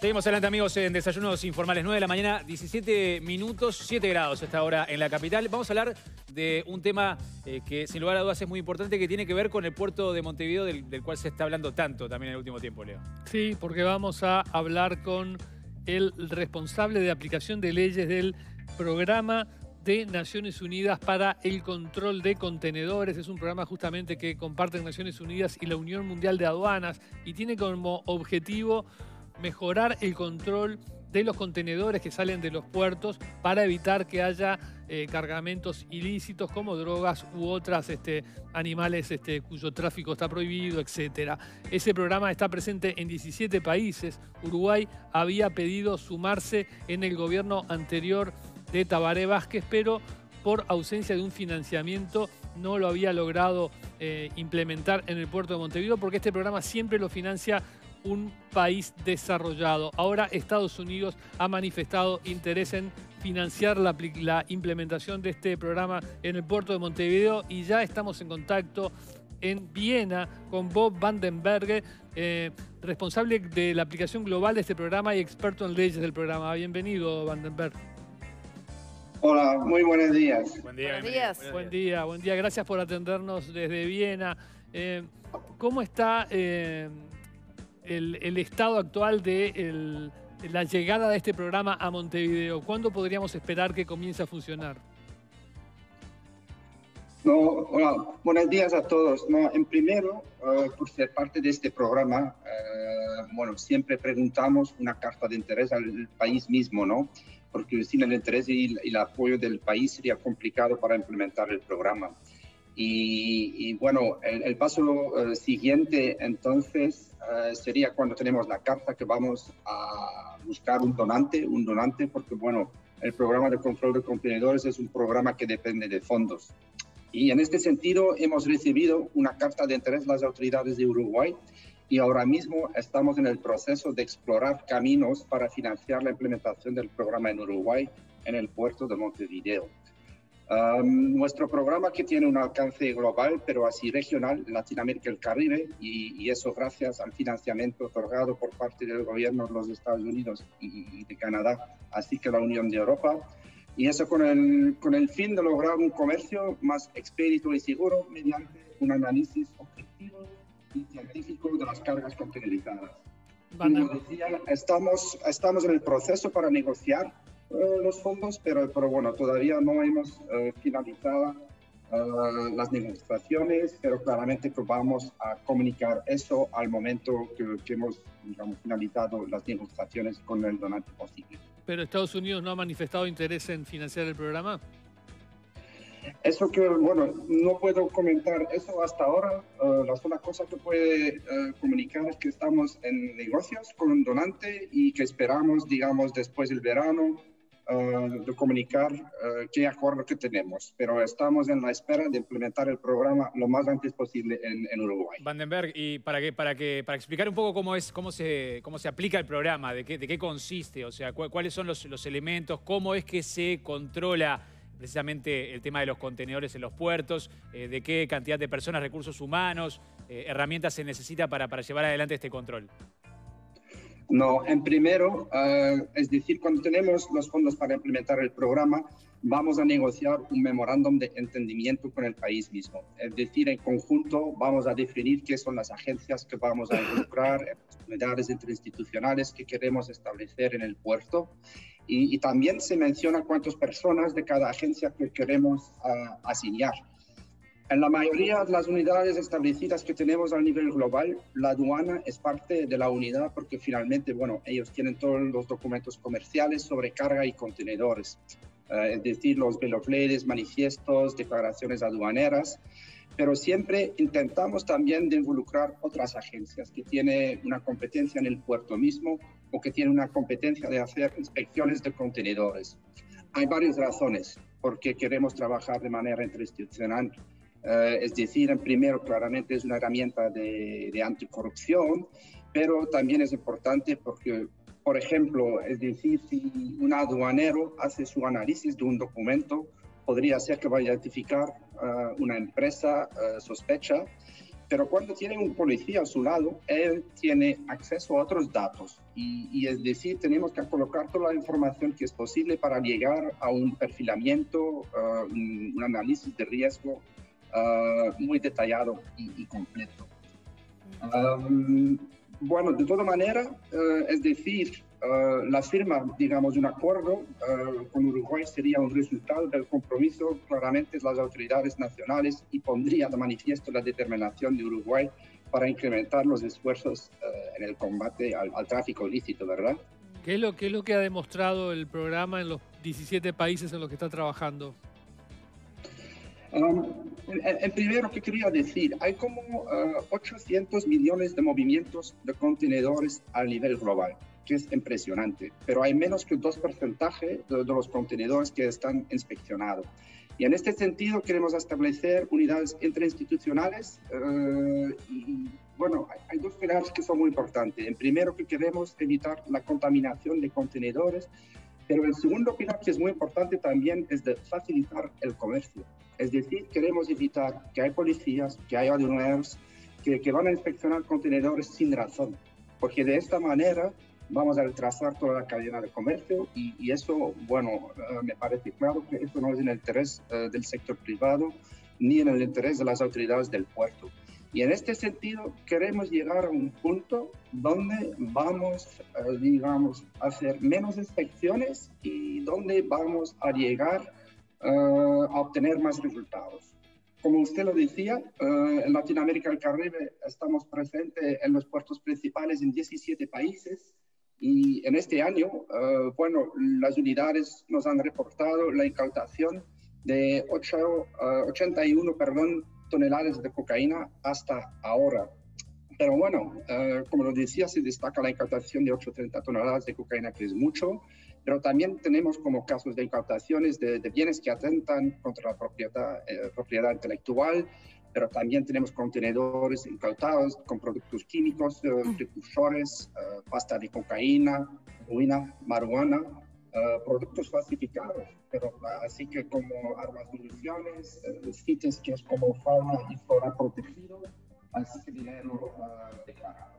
Seguimos adelante amigos en Desayunos Informales, 9 de la mañana, 17 minutos, 7 grados esta hora en la capital. Vamos a hablar de un tema eh, que sin lugar a dudas es muy importante que tiene que ver con el puerto de Montevideo del, del, cual se está hablando tanto también en el último tiempo, Leo. Sí, porque vamos a hablar con el responsable de aplicación de leyes del programa de Naciones Unidas para el control de contenedores. Es un programa justamente que comparten Naciones Unidas y la Unión Mundial de Aduanas y tiene como objetivo mejorar el control de los contenedores que salen de los puertos para evitar que haya eh, cargamentos ilícitos como drogas u otras este, animales este, cuyo tráfico está prohibido, etc. Ese programa está presente en 17 países. Uruguay había pedido sumarse en el gobierno anterior de Tabaré Vázquez, pero por ausencia de un financiamiento no lo había logrado eh, implementar en el puerto de Montevideo porque este programa siempre lo financia un país desarrollado. Ahora Estados Unidos ha manifestado interés en financiar la, la, implementación de este programa en el puerto de Montevideo y ya estamos en contacto en Viena con Bob Vandenberg, eh, responsable de la aplicación global de este programa y experto en leyes del programa. Bienvenido, Vandenberg. Hola, muy buenos días. Buen día. Buenos días. Buen día, buen día. Gracias por atendernos desde Viena. Eh, ¿Cómo está eh, el, el, estado actual de el, la llegada de este programa a Montevideo? ¿Cuándo podríamos esperar que comience a funcionar? No, hola, buenos días a todos. No, en primero, uh, por ser parte de este programa, uh, bueno, siempre preguntamos una carta de interés al país mismo, ¿no? Porque sin el interés y, y el apoyo del país sería complicado para implementar el programa. Y, y bueno, el, el paso uh, siguiente entonces sería cuando tenemos la carta que vamos a buscar un donante, un donante, porque bueno, el programa de control de contenedores es un programa que depende de fondos. Y en este sentido hemos recibido una carta de interés de las autoridades de Uruguay y ahora mismo estamos en el proceso de explorar caminos para financiar la implementación del programa en Uruguay en el puerto de Montevideo. Um, nuestro programa que tiene un alcance global, pero así regional, Latinoamérica y el Caribe, y, y, eso gracias al financiamiento otorgado por parte del gobierno de los Estados Unidos y, y de Canadá, así que la Unión de Europa, y eso con el, con el fin de lograr un comercio más expedito y seguro mediante un análisis objetivo y científico de las cargas contenerizadas. Como decía, estamos, estamos en el proceso para negociar los fondos, pero, pero bueno, todavía no hemos uh, finalizado uh, las negociaciones, pero claramente que vamos a comunicar eso al momento que, que hemos digamos, finalizado las negociaciones con el donante posible. ¿Pero Estados Unidos no ha manifestado interés en financiar el programa? Eso que, bueno, no puedo comentar eso hasta ahora. Uh, la sola cosa que puede uh, comunicar es que estamos en negocios con un donante y que esperamos, digamos, después del verano, uh, de comunicar qué acuerdo que tenemos. Pero estamos en la espera de implementar el programa lo más antes posible en, en Uruguay. Vandenberg, y para que, para que, para explicar un poco cómo es, cómo se, cómo se aplica el programa, de qué, de qué consiste, o sea, cu cuáles son los, los elementos, cómo es que se controla precisamente el tema de los contenedores en los puertos, eh, de qué cantidad de personas, recursos humanos, eh, herramientas se necesita para, para, llevar adelante este control. No, en primero, uh, es decir, cuando tenemos los fondos para implementar el programa, vamos a negociar un memorándum de entendimiento con el país mismo. Es decir, en conjunto vamos a definir qué son las agencias que vamos a involucrar, las unidades interinstitucionales que queremos establecer en el puerto y, también se menciona cuántas personas de cada agencia que queremos uh, asignar. En la mayoría de las unidades establecidas que tenemos a nivel global, la aduana es parte de la unidad porque finalmente, bueno, ellos tienen todos los documentos comerciales sobre carga y contenedores, uh, es decir, los bill manifiestos, declaraciones aduaneras, pero siempre intentamos también de involucrar otras agencias que tienen una competencia en el puerto mismo o que tienen una competencia de hacer inspecciones de contenedores. Hay varias razones por qué queremos trabajar de manera interinstitucional. Uh, es decir, primero, claramente es una herramienta de, de anticorrupción, pero también es importante porque, por ejemplo, es decir, si un aduanero hace su análisis de un documento, podría ser que vaya a identificar una empresa uh, sospecha pero cuando tiene un policía a su lado, él tiene acceso a otros datos. Y, es decir, tenemos que colocar toda la información que es posible para llegar a un perfilamiento, un, análisis de riesgo uh, muy detallado y, completo. Um, bueno, de toda manera, uh, es decir, eh, la firma, digamos, un acuerdo eh, con Uruguay sería un resultado del compromiso claramente de las autoridades nacionales y pondría de manifiesto la determinación de Uruguay para incrementar los esfuerzos en el combate al, tráfico ilícito, ¿verdad? ¿Qué es, lo, ¿Qué es lo que ha demostrado el programa en los 17 países en los que está trabajando? Um, en, primero, que quería decir? Hay como 800 millones de movimientos de contenedores a nivel global que es impresionante, pero hay menos que un 2% de, de los contenedores que están inspeccionados. Y en este sentido queremos establecer unidades interinstitucionales eh, y, bueno, hay, dos pilares que son muy importantes. En primero que queremos evitar la contaminación de contenedores, pero el segundo pilar que es muy importante también es de facilitar el comercio. Es decir, queremos evitar que hay policías, que hay aduaneros que, van a inspeccionar contenedores sin razón, porque de esta manera vamos a retrasar toda la cadena de comercio y, eso, bueno, eh, me parece claro que esto no es en el interés eh, del sector privado ni en el interés de las autoridades del puerto. Y en este sentido queremos llegar a un punto donde vamos, eh, digamos, a hacer menos inspecciones y donde vamos a llegar a obtener más resultados. Como usted lo decía, en Latinoamérica y el Caribe estamos presentes en los puertos principales en 17 países y en este año, eh, bueno, las unidades nos han reportado la incautación de 8, 81 eh, perdón, toneladas de cocaína hasta ahora. Pero bueno, eh, como lo decía, se destaca la incautación de 830 toneladas de cocaína, que es mucho, pero también tenemos como casos de incautaciones de, de bienes que atentan contra la propiedad, propiedad intelectual, pero también tenemos contenedores incautados con productos químicos, eh, precursores, eh, pasta de cocaína, heroína, marihuana, eh, productos falsificados, pero así que como armas, municiones, CITES, que es como fauna y flora protegido, así que dinero declarado.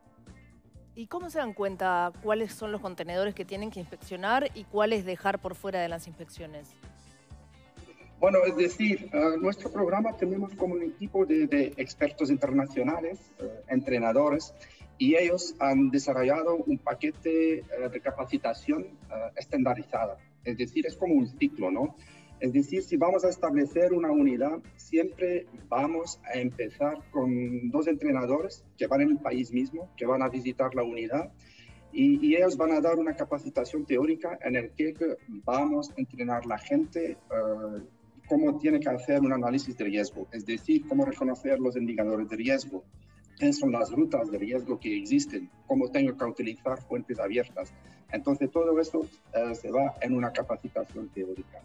¿Y cómo se dan cuenta cuáles son los contenedores que tienen que inspeccionar y cuáles dejar por fuera de las inspecciones? Bueno, es decir, uh, nuestro programa tenemos como un equipo de, expertos internacionales, uh, entrenadores, y ellos han desarrollado un paquete uh, de capacitación estandarizada. Es decir, es como un ciclo, ¿no? Es decir, si vamos a establecer una unidad, siempre vamos a empezar con dos entrenadores que van en el país mismo, que van a visitar la unidad y, ellos van a dar una capacitación teórica en el que vamos a entrenar la gente cómo tiene que hacer un análisis de riesgo, es decir, cómo reconocer los indicadores de riesgo, qué son las rutas de riesgo que existen, cómo tengo que utilizar fuentes abiertas. Entonces, todo eso eh, se va en una capacitación teórica.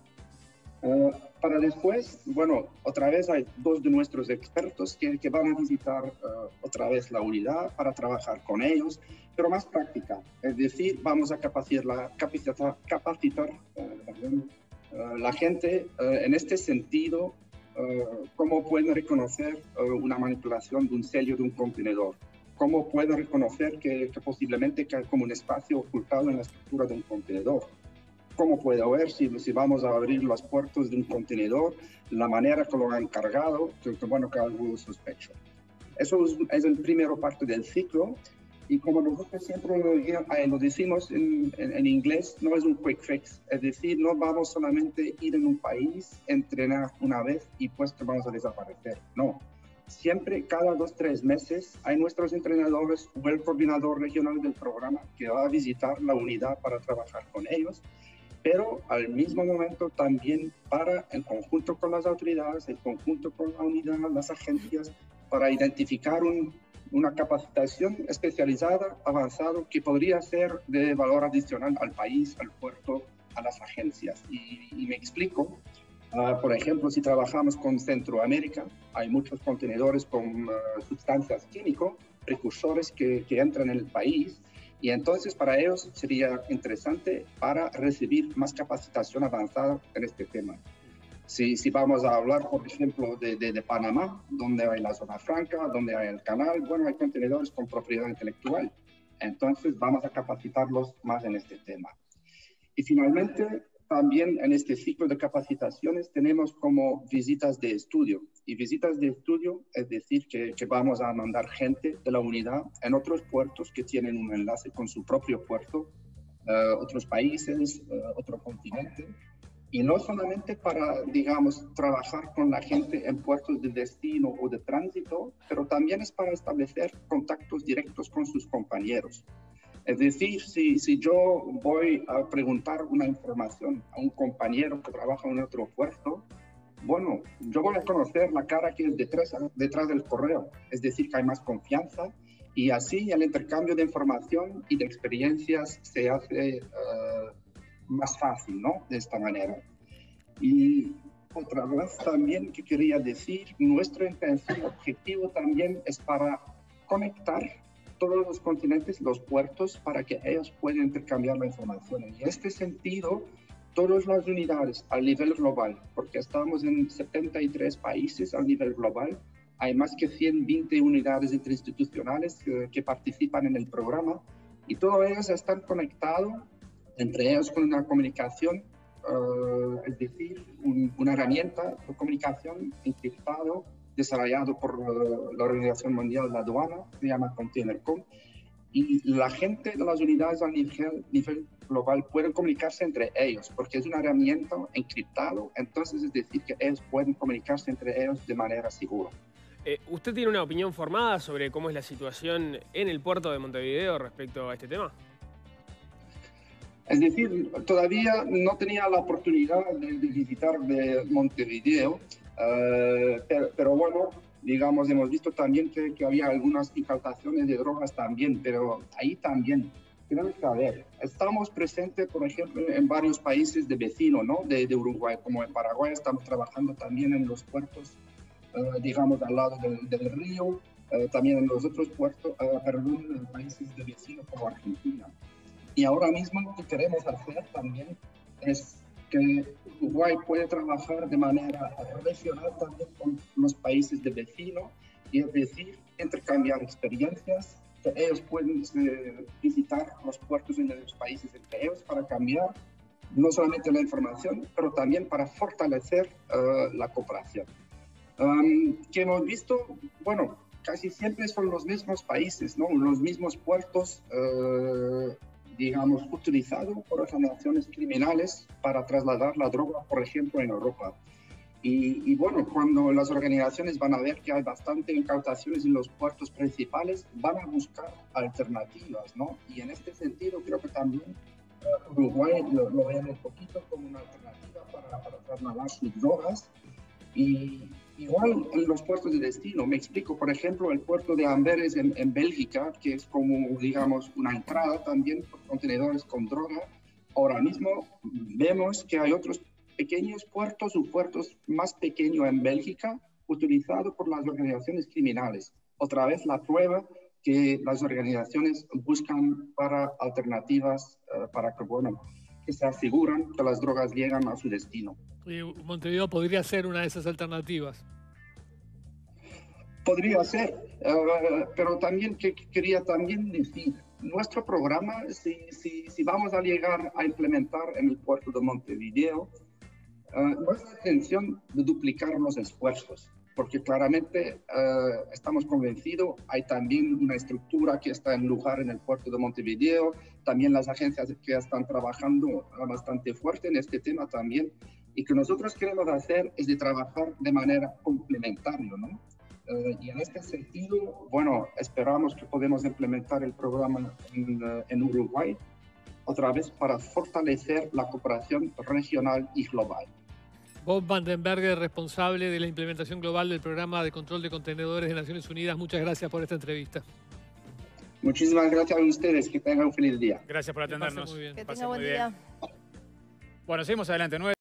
Uh, para después, bueno, otra vez hay dos de nuestros expertos que, que van a visitar uh, otra vez la unidad para trabajar con ellos, pero más práctica. Es decir, vamos a capacitar, capacitar, capacitar uh, eh, la gente eh, en este sentido, eh, cómo puede reconocer una manipulación de un sello de un contenedor, cómo puede reconocer que, posiblemente hay como un espacio ocultado en la estructura de un contenedor, cómo puede ver si, si vamos a abrir las puertas de un contenedor, la manera que lo han cargado, que, bueno, que algo sospecho. Eso es, es el primero parte del ciclo y como nosotros siempre lo, eh, decimos en, en, inglés, no es un quick fix. Es decir, no vamos solamente a ir en un país, entrenar una vez y pues que vamos a desaparecer. No. Siempre, cada dos, tres meses, hay nuestros entrenadores o el coordinador regional del programa que va a visitar la unidad para trabajar con ellos, pero al mismo momento también para, en conjunto con las autoridades, en conjunto con la unidad, las agencias, para identificar un una capacitación especializada, avanzado, que podría ser de valor adicional al país, al puerto, a las agencias. Y, me explico. Ah, por ejemplo, si trabajamos con Centroamérica, hay muchos contenedores con ah, sustancias químicas, precursores que, que entran en el país y entonces para ellos sería interesante para recibir más capacitación avanzada en este tema. Si, si vamos a hablar, por ejemplo, de, de, Panamá, donde hay la zona franca, donde hay el canal, bueno, hay contenedores con propiedad intelectual. Entonces, vamos a capacitarlos más en este tema. Y finalmente, también en este ciclo de capacitaciones tenemos como visitas de estudio. Y visitas de estudio es decir que, que, vamos a mandar gente de la unidad en otros puertos que tienen un enlace con su propio puerto, uh, otros países, uh, otro continente, y no solamente para, digamos, trabajar con la gente en puertos de destino o de tránsito, pero también es para establecer contactos directos con sus compañeros. Es decir, si, si yo voy a preguntar una información a un compañero que trabaja en otro puerto, bueno, yo voy a conocer la cara que es detrás, detrás del correo, es decir, que hay más confianza y así el intercambio de información y de experiencias se hace uh, más fácil, ¿no? De esta manera. Y otra vez también que quería decir, nuestro intención, objetivo también es para conectar todos los continentes, los puertos, para que ellos puedan intercambiar la información. En este sentido, todas las unidades a nivel global, porque estamos en 73 países a nivel global, hay más que 120 unidades interinstitucionales que, que participan en el programa y todos ellos están conectados entre ellos con una comunicación, uh, es decir, un, una herramienta de comunicación encriptado desarrollado por la Organización Mundial de Aduana, se llama ContainerCom, y la gente de las unidades a nivel, nivel global pueden comunicarse entre ellos, porque es una herramienta encriptado, entonces es decir que ellos pueden comunicarse entre ellos de manera segura. Eh, ¿Usted tiene una opinión formada sobre cómo es la situación en el puerto de Montevideo respecto a este tema? Es decir, todavía no tenía la oportunidad de, visitar de Montevideo, uh, pero, pero, bueno, digamos, hemos visto también que, había algunas incautaciones de drogas también, pero ahí también tenemos que ver. Estamos presentes, por ejemplo, en varios países de vecino, ¿no? De, Uruguay, como en Paraguay, estamos trabajando también en los puertos, uh, digamos, al lado del, río, uh, también en los otros puertos, perdón, en países de vecino como Argentina. Y ahora mismo lo que queremos hacer también es que Uruguay puede trabajar de manera regional también con los países de vecino y es decir, intercambiar experiencias, que ellos pueden eh, visitar los puertos en los países entre ellos para cambiar no solamente la información, pero también para fortalecer uh, la cooperación. Um, que hemos visto, bueno, casi siempre son los mismos países, ¿no? los mismos puertos. Uh, digamos, utilizado por organizaciones criminales para trasladar la droga, por ejemplo, en Europa. Y, y, bueno, cuando las organizaciones van a ver que hay bastante incautaciones en los puertos principales, van a buscar alternativas, ¿no? Y en este sentido creo que también uh, Uruguay lo, lo ve un poquito como una alternativa para, para trasladar sus drogas. Y, Igual en los puertos de destino, me explico, por ejemplo, el puerto de Amberes en, en Bélgica, que es como, digamos, una entrada también por contenedores con droga. Ahora mismo vemos que hay otros pequeños puertos o puertos más pequeños en Bélgica utilizados por las organizaciones criminales. Otra vez la prueba que las organizaciones buscan para alternativas uh, para que, bueno, que se aseguran que las drogas llegan a su destino. ¿Y Montevideo podría ser una de esas alternativas? Podría ser, uh, pero también que, quería también decir, nuestro programa, si, si, si, vamos a llegar a implementar en el puerto de Montevideo, uh, no es la intención de duplicar los esfuerzos, porque claramente uh, estamos convencidos, hay también una estructura que está en lugar en el puerto de Montevideo, también las agencias que están trabajando bastante fuerte en este tema también, y que nosotros queremos hacer es de trabajar de manera complementaria, ¿no? Uh, y en este sentido, bueno, esperamos que podamos implementar el programa en, uh, en Uruguay otra vez para fortalecer la cooperación regional y global. Bob Vandenberger, responsable de la implementación global del programa de control de contenedores de Naciones Unidas. Muchas gracias por esta entrevista. Muchísimas gracias a ustedes. Que tengan un feliz día. Gracias por atendernos. Muy bien. Que tenga buen día. Bueno, seguimos adelante.